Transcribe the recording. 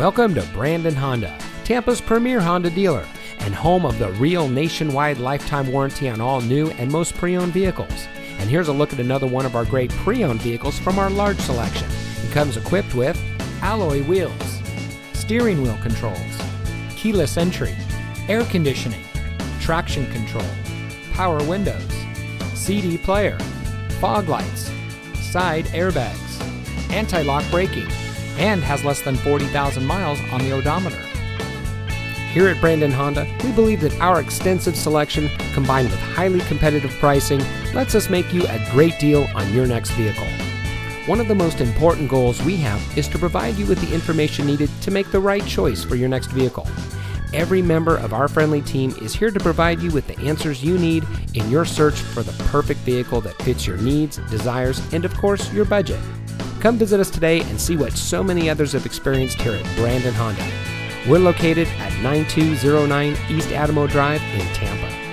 Welcome to Brandon Honda, Tampa's premier Honda dealer and home of the real nationwide lifetime warranty on all new and most pre owned vehicles. And here's a look at another one of our great pre owned vehicles from our large selection. It comes equipped with alloy wheels, steering wheel controls, keyless entry, air conditioning, traction control, power windows, CD player, fog lights, side airbags, anti lock braking, and has less than 40,000 miles on the odometer. Here at Brandon Honda, we believe that our extensive selection, combined with highly competitive pricing, lets us make you a great deal on your next vehicle. One of the most important goals we have is to provide you with the information needed to make the right choice for your next vehicle. Every member of our friendly team is here to provide you with the answers you need in your search for the perfect vehicle that fits your needs, desires, and of course, your budget. Come visit us today and see what so many others have experienced here at Brandon Honda. We're located at 9209 East Adamo Drive in Tampa.